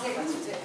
주제가 주제.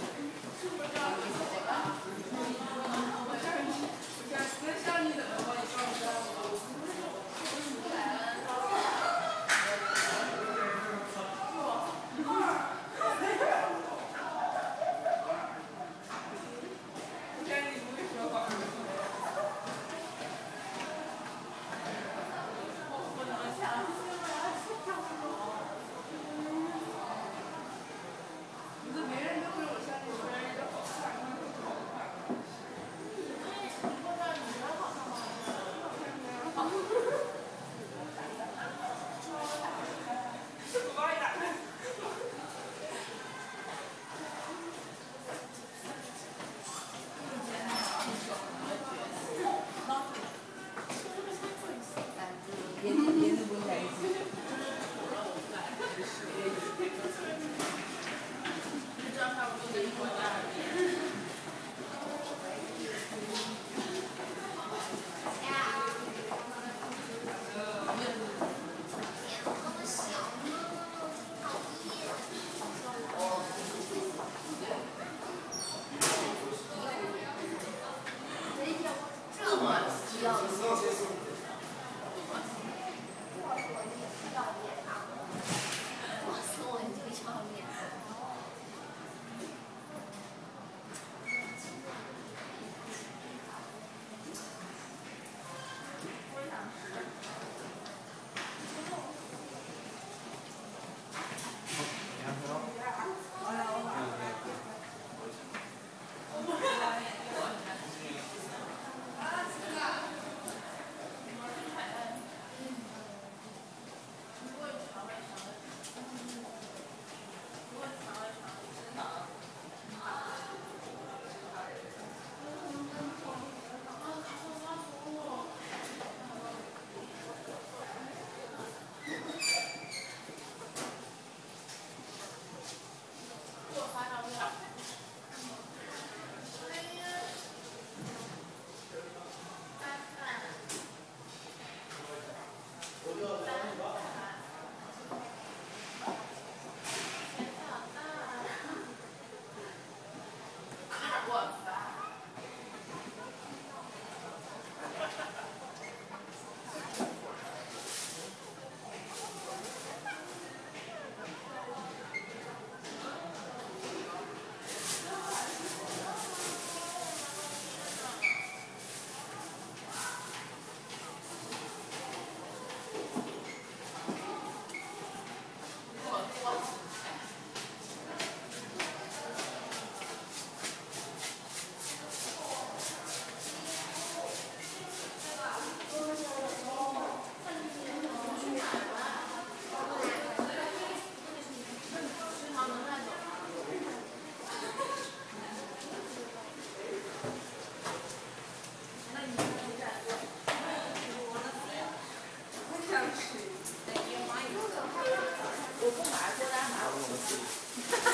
ಏನು ಏನು ಗೊತ್ತಾಯಿತು 我不买，多单买。